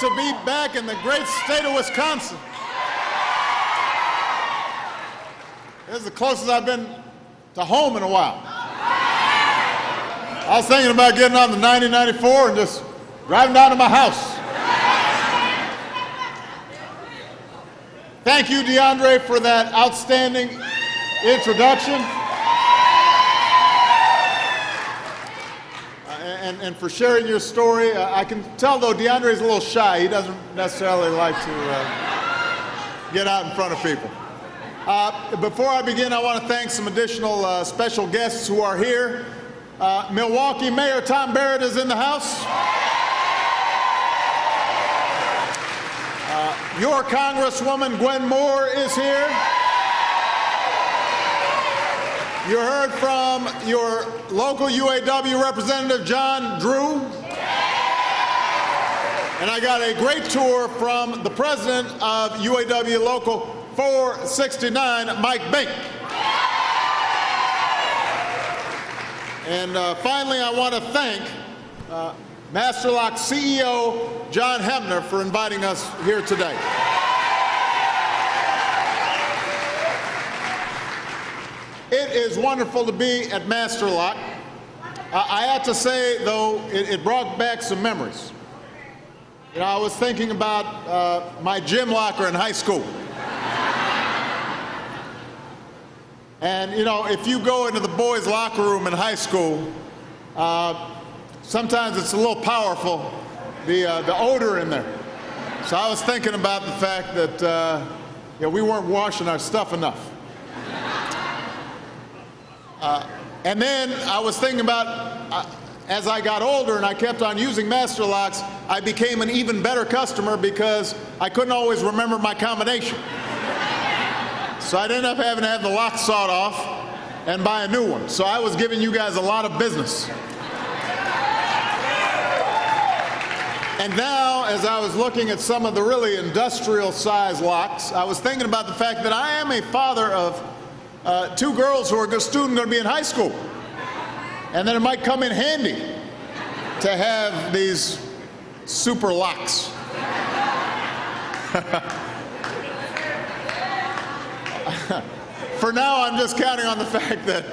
to be back in the great state of Wisconsin. This is the closest I've been to home in a while. I was thinking about getting on the 9094 and just driving down to my house. Thank you, DeAndre, for that outstanding introduction. Uh, and, for sharing your story. Uh, I can tell, though, DeAndre is a little shy. He doesn't necessarily like to uh, get out in front of people. Uh, before I begin, I want to thank some additional uh, special guests who are here. Uh, Milwaukee Mayor Tom Barrett is in the house. your Congresswoman Gwen Moore is here. You heard from your local UAW representative, John Drew. And I got a great tour from the president of UAW Local 469, Mike Bink. And uh, finally, I want to thank uh, Master Lock CEO John Heppner for inviting us here today. It is wonderful to be at Master Lock. Uh, I have to say, though, it, it, brought back some memories. You know, I was thinking about uh, my gym locker in high school. And, you know, if you go into the boys' locker room in high school, uh, sometimes it's a little powerful, the, uh, the odor in there. So I was thinking about the fact that, uh, you know, we weren't washing our stuff enough. Uh, and then I was thinking about, uh, as I got older and I kept on using master locks, I became an even better customer because I couldn't always remember my combination. So I ended up having to have the lock sawed off and buy a new one. So I was giving you guys a lot of business. And now, as I was looking at some of the really industrial size locks, I was thinking about the fact that I am a father of uh, two girls who are a student going to be in high school. And then it might come in handy to have these super locks. For now, I'm just counting on the fact that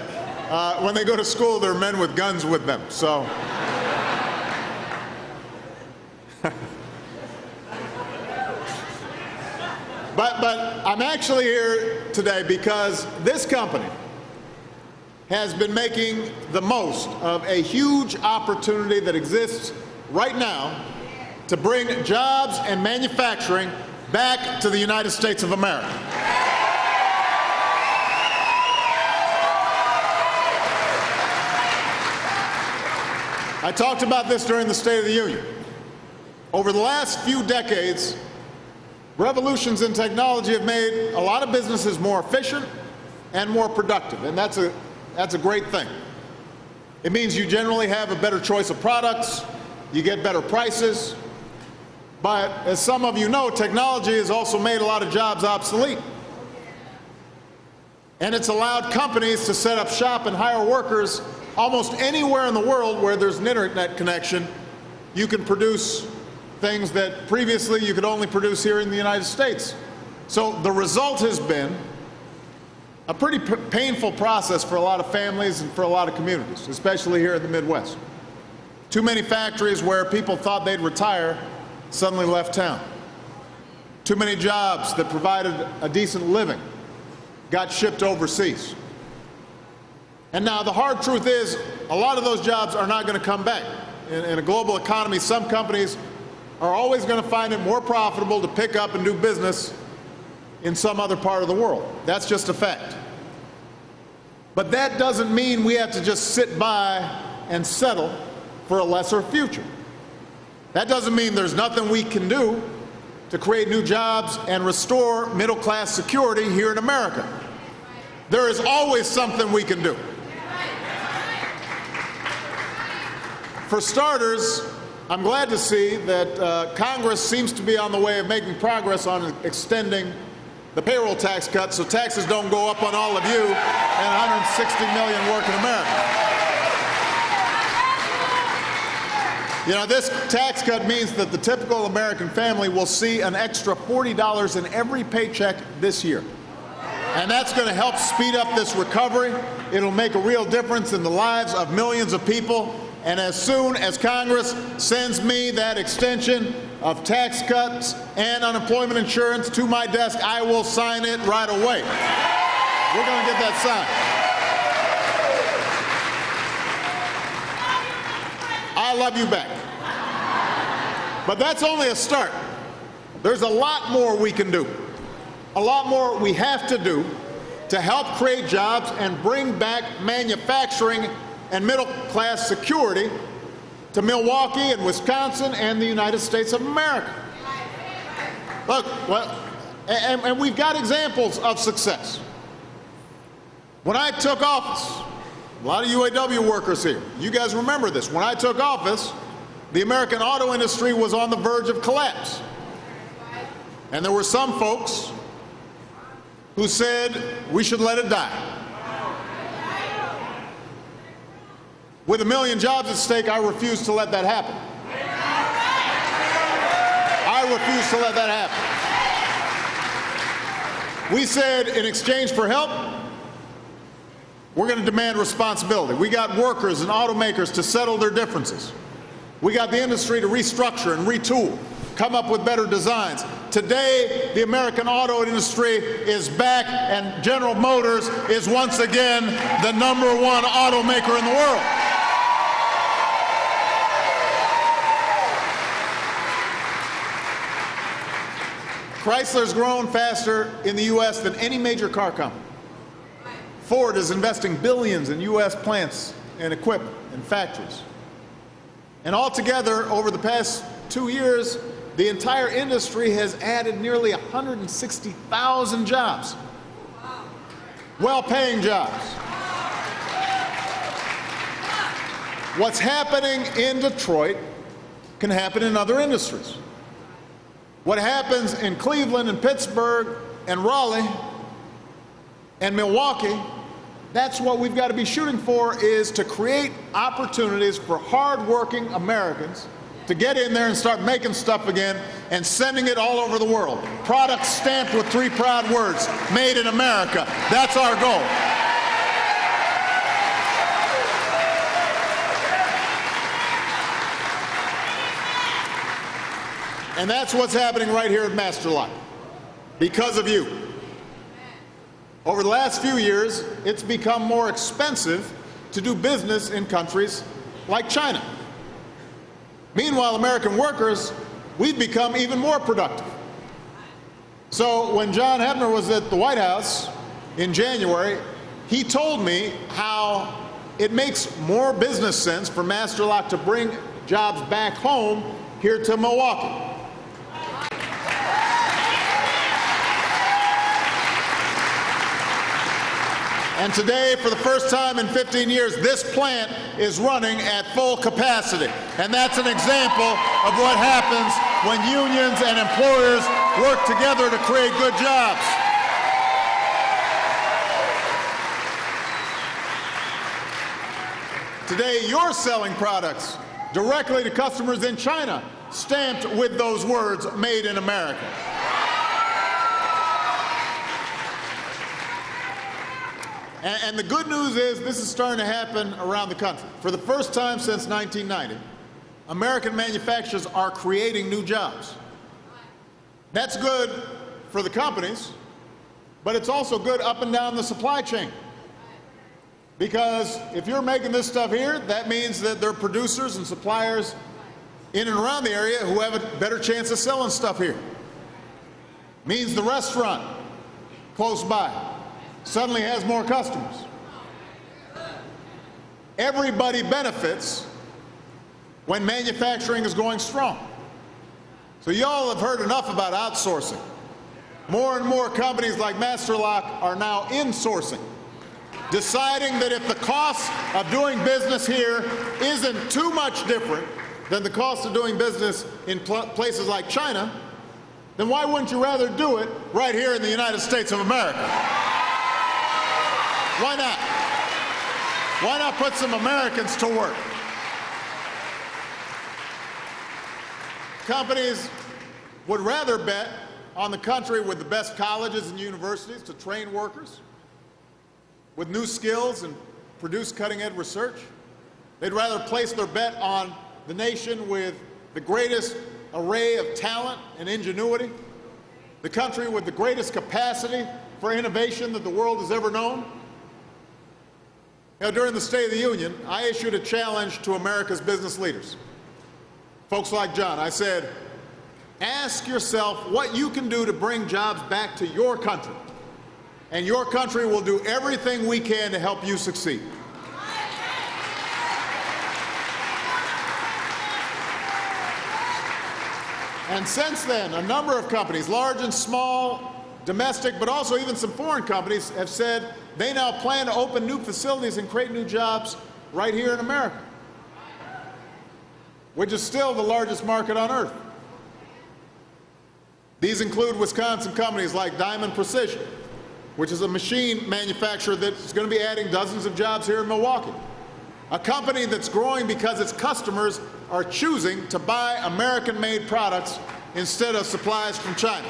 uh, when they go to school, there are men with guns with them. So. But, but I'm actually here today because this company has been making the most of a huge opportunity that exists right now to bring jobs and manufacturing back to the United States of America. I talked about this during the State of the Union. Over the last few decades, Revolutions in technology have made a lot of businesses more efficient and more productive, and that's a, that's a great thing. It means you generally have a better choice of products, you get better prices, but as some of you know, technology has also made a lot of jobs obsolete. And it's allowed companies to set up shop and hire workers almost anywhere in the world where there's an internet connection. You can produce things that previously you could only produce here in the United States. So the result has been a pretty painful process for a lot of families and for a lot of communities, especially here in the Midwest. Too many factories where people thought they'd retire suddenly left town. Too many jobs that provided a decent living got shipped overseas. And now the hard truth is a lot of those jobs are not going to come back. In, in a global economy, some companies are always going to find it more profitable to pick up and do business in some other part of the world. That's just a fact. But that doesn't mean we have to just sit by and settle for a lesser future. That doesn't mean there's nothing we can do to create new jobs and restore middle class security here in America. There is always something we can do. For starters, I'm glad to see that uh, Congress seems to be on the way of making progress on extending the payroll tax cut so taxes don't go up on all of you and 160 million working Americans. You know, this tax cut means that the typical American family will see an extra $40 in every paycheck this year. And that's going to help speed up this recovery. It'll make a real difference in the lives of millions of people and as soon as Congress sends me that extension of tax cuts and unemployment insurance to my desk, I will sign it right away. We're going to get that signed. I love you back. But that's only a start. There's a lot more we can do a lot more we have to do to help create jobs and bring back manufacturing and middle class security to Milwaukee and Wisconsin and the United States of America. Look, well, and, and we've got examples of success. When I took office, a lot of UAW workers here, you guys remember this. When I took office, the American auto industry was on the verge of collapse. And there were some folks who said we should let it die. With a million jobs at stake, I refuse to let that happen. I refuse to let that happen. We said in exchange for help, we're going to demand responsibility. We got workers and automakers to settle their differences. We got the industry to restructure and retool come up with better designs. Today, the American auto industry is back, and General Motors is once again the number one automaker in the world. Chrysler's grown faster in the U.S. than any major car company. Ford is investing billions in U.S. plants and equipment and factories. And altogether, over the past two years, the entire industry has added nearly 160,000 jobs, well paying jobs. What's happening in Detroit can happen in other industries. What happens in Cleveland and Pittsburgh and Raleigh and Milwaukee, that's what we've got to be shooting for is to create opportunities for hardworking Americans to get in there and start making stuff again and sending it all over the world. Products stamped with three proud words made in America. That's our goal. And that's what's happening right here at Master Lock because of you. Over the last few years, it's become more expensive to do business in countries like China. Meanwhile, American workers, we've become even more productive. So when John Heppner was at the White House in January, he told me how it makes more business sense for Master Lock to bring jobs back home here to Milwaukee. And today, for the first time in 15 years, this plant is running at full capacity. And that's an example of what happens when unions and employers work together to create good jobs. Today, you're selling products directly to customers in China, stamped with those words, made in America. And, and, the good news is this is starting to happen around the country. For the first time since 1990, American manufacturers are creating new jobs. That's good for the companies, but it's also good up and down the supply chain. Because if you're making this stuff here, that means that there are producers and suppliers in and around the area who have a better chance of selling stuff here. Means the restaurant close by suddenly has more customers. Everybody benefits when manufacturing is going strong. So y'all have heard enough about outsourcing. More and more companies like Master Lock are now insourcing, deciding that if the cost of doing business here isn't too much different than the cost of doing business in pl places like China, then why wouldn't you rather do it right here in the United States of America? Why not? Why not put some Americans to work? companies would rather bet on the country with the best colleges and universities to train workers with new skills and produce cutting-edge research. They'd rather place their bet on the nation with the greatest array of talent and ingenuity, the country with the greatest capacity for innovation that the world has ever known. Know, during the State of the Union, I issued a challenge to America's business leaders. Folks like John, I said, ask yourself what you can do to bring jobs back to your country. And your country will do everything we can to help you succeed. And since then, a number of companies, large and small, domestic, but also even some foreign companies, have said they now plan to open new facilities and create new jobs right here in America, which is still the largest market on earth. These include Wisconsin companies like Diamond Precision, which is a machine manufacturer that's going to be adding dozens of jobs here in Milwaukee. A company that's growing because its customers are choosing to buy American-made products instead of supplies from China.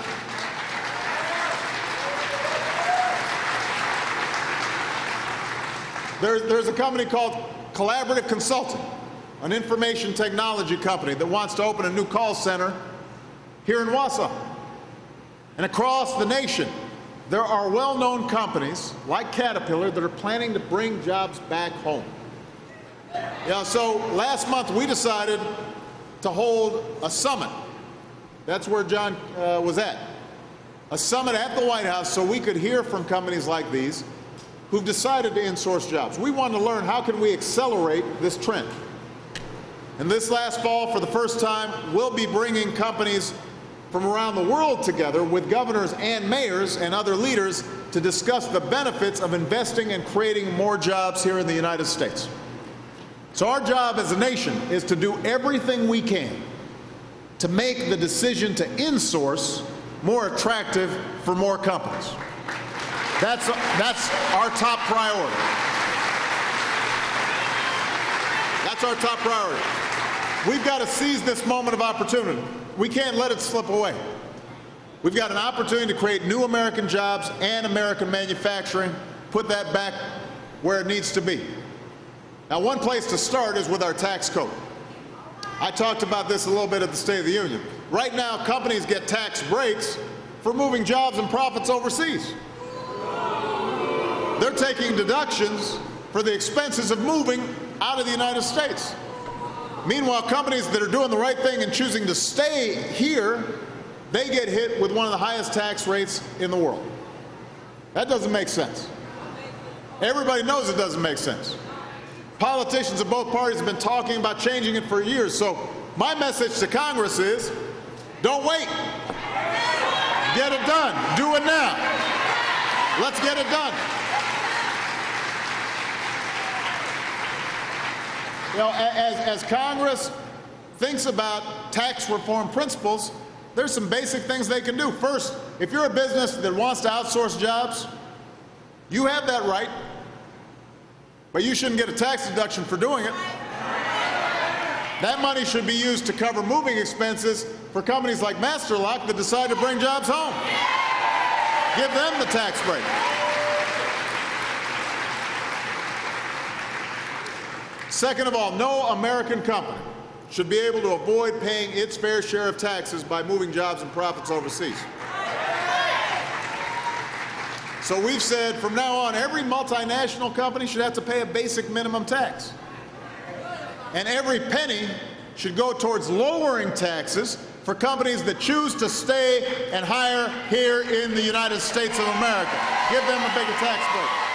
There, there's a company called Collaborative Consulting, an information technology company that wants to open a new call center here in Wausau. And across the nation, there are well-known companies like Caterpillar that are planning to bring jobs back home. Yeah, so last month we decided to hold a summit. That's where John uh, was at. A summit at the White House so we could hear from companies like these who've decided to insource jobs. We want to learn how can we accelerate this trend. And this last fall, for the first time, we'll be bringing companies from around the world together with governors and mayors and other leaders to discuss the benefits of investing and creating more jobs here in the United States. So our job as a nation is to do everything we can to make the decision to insource more attractive for more companies. That's, that's our top priority. That's our top priority. We've got to seize this moment of opportunity. We can't let it slip away. We've got an opportunity to create new American jobs and American manufacturing, put that back where it needs to be. Now, one place to start is with our tax code. I talked about this a little bit at the State of the Union. Right now, companies get tax breaks for moving jobs and profits overseas. They're taking deductions for the expenses of moving out of the United States. Meanwhile, companies that are doing the right thing and choosing to stay here, they get hit with one of the highest tax rates in the world. That doesn't make sense. Everybody knows it doesn't make sense. Politicians of both parties have been talking about changing it for years. So my message to Congress is, don't wait. Get it done. Do it now. Let's get it done. You know, as, as Congress thinks about tax reform principles, there's some basic things they can do. First, if you're a business that wants to outsource jobs, you have that right, but you shouldn't get a tax deduction for doing it. That money should be used to cover moving expenses for companies like Master Lock that decide to bring jobs home. Give them the tax break. Second of all, no American company should be able to avoid paying its fair share of taxes by moving jobs and profits overseas. So we've said from now on, every multinational company should have to pay a basic minimum tax. And every penny should go towards lowering taxes for companies that choose to stay and hire here in the United States of America. Give them a bigger tax break.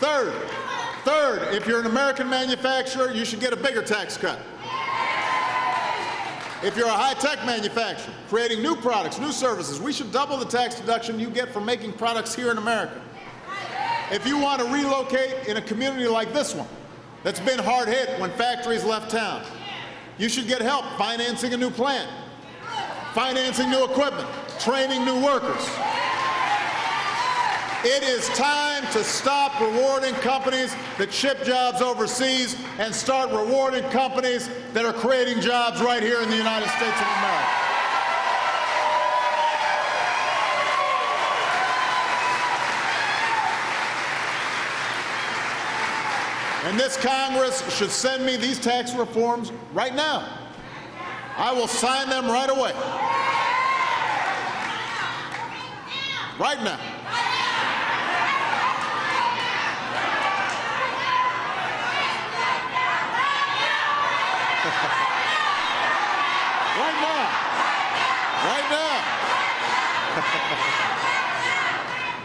Third, third, if you're an American manufacturer, you should get a bigger tax cut. If you're a high-tech manufacturer, creating new products, new services, we should double the tax deduction you get for making products here in America. If you want to relocate in a community like this one, that's been hard hit when factories left town, you should get help financing a new plant, financing new equipment, training new workers. It is time to stop rewarding companies that ship jobs overseas and start rewarding companies that are creating jobs right here in the United States of America. And this Congress should send me these tax reforms right now. I will sign them right away. Right now. right now. Right now.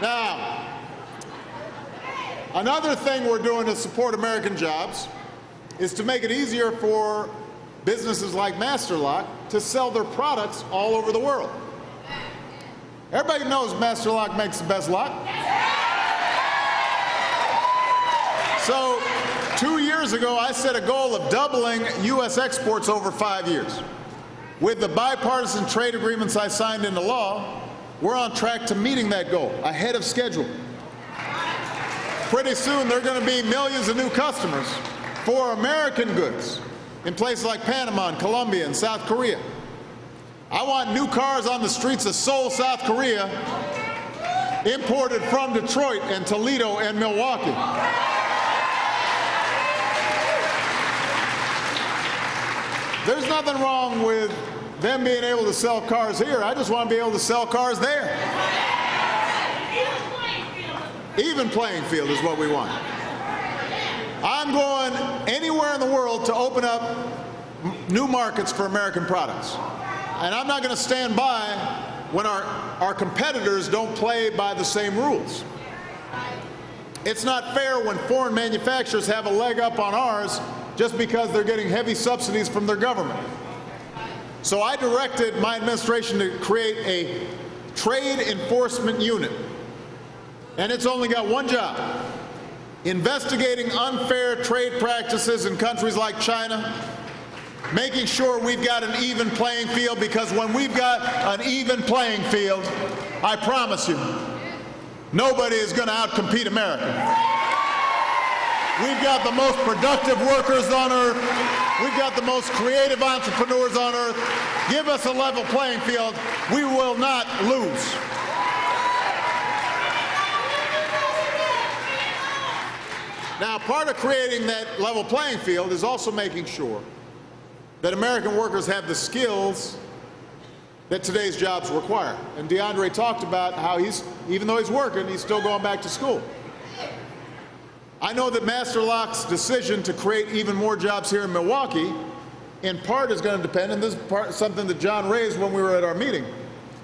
now, another thing we're doing to support American jobs is to make it easier for businesses like Master Lock to sell their products all over the world. Everybody knows Master Lock makes the best lock. So, two years ago, I set a goal of doubling U.S. exports over five years. With the bipartisan trade agreements I signed into law, we're on track to meeting that goal ahead of schedule. Pretty soon, there are going to be millions of new customers for American goods in places like Panama and Colombia and South Korea. I want new cars on the streets of Seoul, South Korea, imported from Detroit and Toledo and Milwaukee. There's nothing wrong with them being able to sell cars here. I just want to be able to sell cars there. Even playing field is what we want. I'm going anywhere in the world to open up new markets for American products. And I'm not going to stand by when our, our competitors don't play by the same rules. It's not fair when foreign manufacturers have a leg up on ours just because they're getting heavy subsidies from their government. So I directed my administration to create a trade enforcement unit. And it's only got one job investigating unfair trade practices in countries like China, making sure we've got an even playing field because when we've got an even playing field, I promise you, nobody is going to outcompete America. We've got the most productive workers on earth. We've got the most creative entrepreneurs on earth. Give us a level playing field. We will not lose. Now, part of creating that level playing field is also making sure that American workers have the skills that today's jobs require. And DeAndre talked about how he's, even though he's working, he's still going back to school. I know that Master Lock's decision to create even more jobs here in Milwaukee, in part, is going to depend, and this is part, something that John raised when we were at our meeting.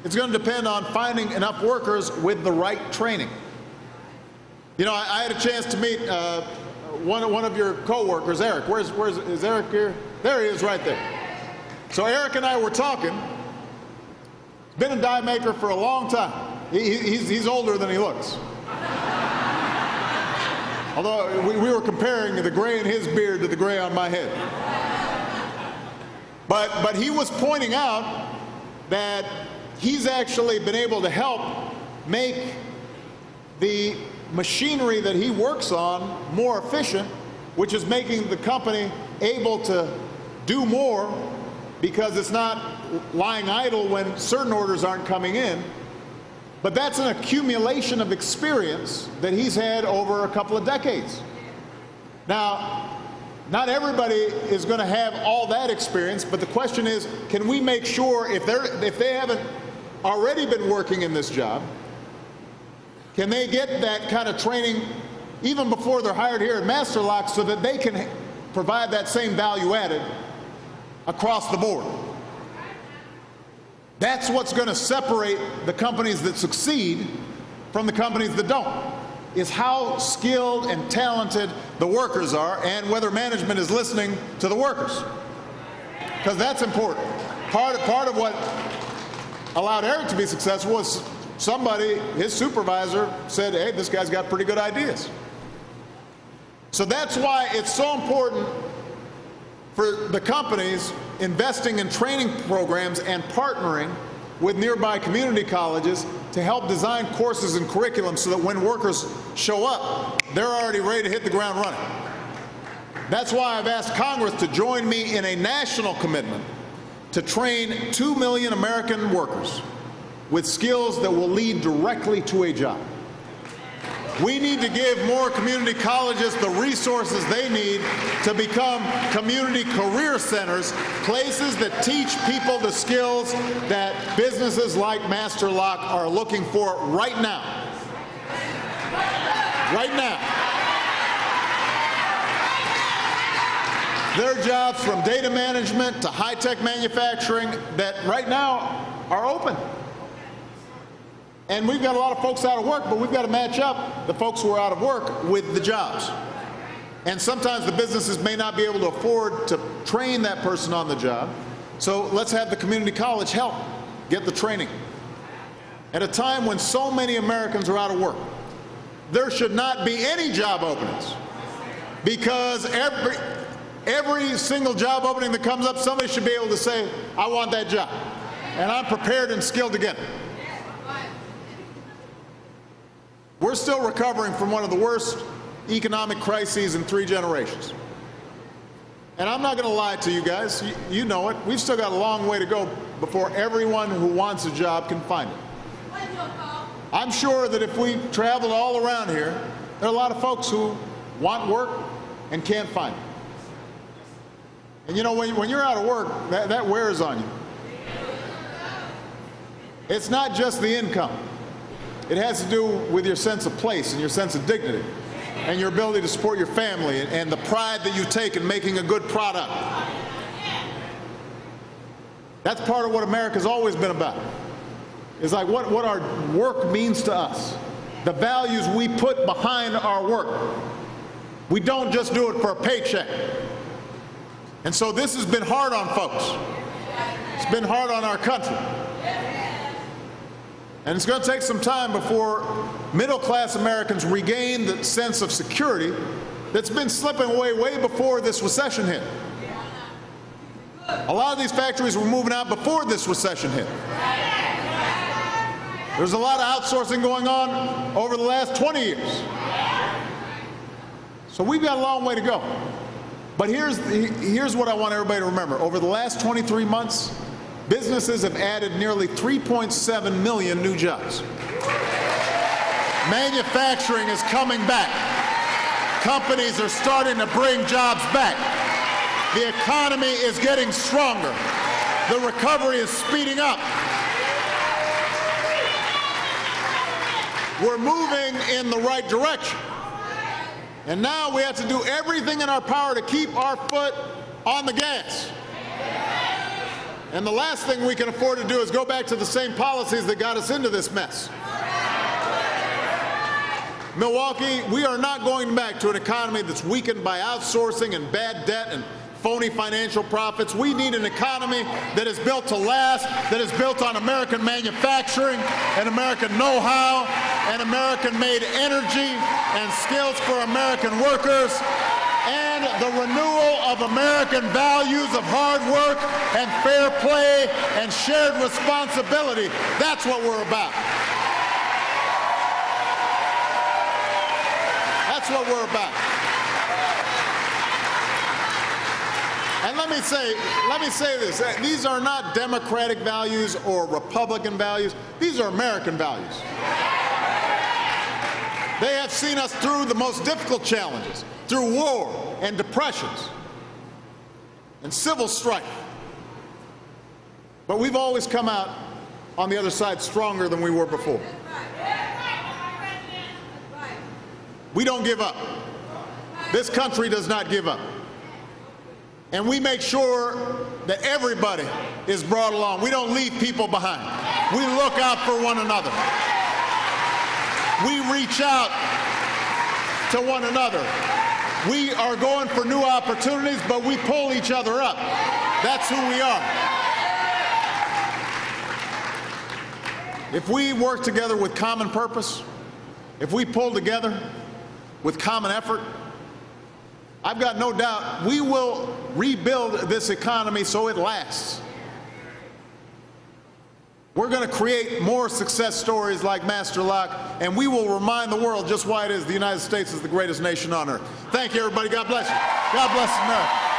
It's going to depend on finding enough workers with the right training. You know, I, I had a chance to meet uh, one, one of your coworkers, Eric. Where's, where's is Eric here? There he is, right there. So Eric and I were talking. Been a die maker for a long time. He, he's, he's older than he looks. Although we, we were comparing the gray in his beard to the gray on my head. But, but he was pointing out that he's actually been able to help make the machinery that he works on more efficient, which is making the company able to do more because it's not lying idle when certain orders aren't coming in. But that's an accumulation of experience that he's had over a couple of decades. Now, not everybody is going to have all that experience, but the question is, can we make sure if they're if they haven't already been working in this job, can they get that kind of training even before they're hired here at Master Lock so that they can provide that same value added across the board? That's what's going to separate the companies that succeed from the companies that don't. Is how skilled and talented the workers are and whether management is listening to the workers. Because that's important. Part, part of what allowed Eric to be successful was somebody, his supervisor, said, hey, this guy's got pretty good ideas. So that's why it's so important for the companies investing in training programs and partnering with nearby community colleges to help design courses and curriculum so that when workers show up, they're already ready to hit the ground running. That's why I've asked Congress to join me in a national commitment to train 2 million American workers with skills that will lead directly to a job. We need to give more community colleges the resources they need to become community career centers, places that teach people the skills that businesses like Master Lock are looking for right now. Right now. There are jobs from data management to high-tech manufacturing that right now are open. And we've got a lot of folks out of work, but we've got to match up the folks who are out of work with the jobs. And sometimes the businesses may not be able to afford to train that person on the job. So let's have the community college help get the training. At a time when so many Americans are out of work, there should not be any job openings because every, every single job opening that comes up, somebody should be able to say, I want that job. And I'm prepared and skilled to get it. We're still recovering from one of the worst economic crises in three generations. And I'm not going to lie to you guys. You, you, know it. We've still got a long way to go before everyone who wants a job can find it. I'm sure that if we traveled all around here, there are a lot of folks who want work and can't find it. And you know, when, when you're out of work, that, that wears on you. It's not just the income. It has to do with your sense of place and your sense of dignity and your ability to support your family and the pride that you take in making a good product. That's part of what America's always been about. It's like what, what our work means to us, the values we put behind our work. We don't just do it for a paycheck. And so this has been hard on folks. It's been hard on our country. And it's going to take some time before middle class Americans regain the sense of security that's been slipping away way before this recession hit. A lot of these factories were moving out before this recession hit. There's a lot of outsourcing going on over the last 20 years. So we've got a long way to go. But here's, here's what I want everybody to remember. Over the last 23 months, businesses have added nearly 3.7 million new jobs. Manufacturing is coming back. Companies are starting to bring jobs back. The economy is getting stronger. The recovery is speeding up. We're moving in the right direction. And now we have to do everything in our power to keep our foot on the gas. And the last thing we can afford to do is go back to the same policies that got us into this mess. Milwaukee, we are not going back to an economy that's weakened by outsourcing and bad debt and phony financial profits. We need an economy that is built to last, that is built on American manufacturing and American know-how and American-made energy and skills for American workers and the renewal of American values of hard work and fair play and shared responsibility. That's what we're about. That's what we're about. And let me say, let me say this. These are not Democratic values or Republican values. These are American values. They have seen us through the most difficult challenges through war and depressions and civil strife. But we've always come out on the other side stronger than we were before. We don't give up. This country does not give up. And we make sure that everybody is brought along. We don't leave people behind. We look out for one another. We reach out to one another. We are going for new opportunities, but we pull each other up. That's who we are. If we work together with common purpose, if we pull together with common effort, I've got no doubt we will rebuild this economy so it lasts. We're going to create more success stories like Master Lock, and we will remind the world just why it is the United States is the greatest nation on earth. Thank you, everybody. God bless you. God bless America.